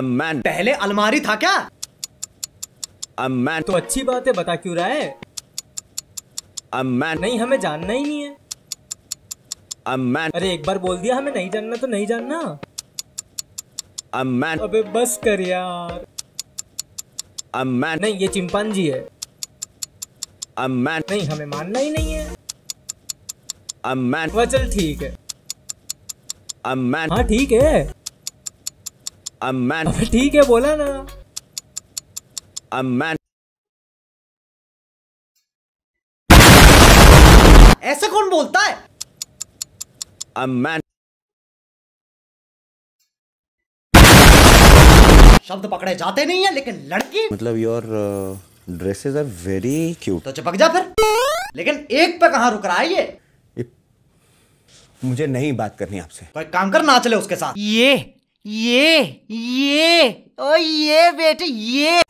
Man. पहले अलमारी था क्या man. तो अच्छी बात है बता क्यों रहा है man. नहीं हमें जानना ही नहीं है man. अरे एक बार बोल दिया हमें नहीं जानना तो नहीं जानना man. अबे बस कर यार man. नहीं ये चिंपांजी है man. नहीं हमें मानना ही नहीं है man. वह चल ठीक है man. हाँ ठीक है A man. ठीक है बोला ना A man. ऐसे कौन बोलता है A man. शब्द पकड़े जाते नहीं है लेकिन लड़की मतलब your dresses are very cute तो चिपक जा फिर लेकिन एक पे कहाँ रुक रहा है ये मुझे नहीं बात करनी आपसे कोई काम कर नाच ले उसके साथ ये ये ये ओ ये बेटे ये।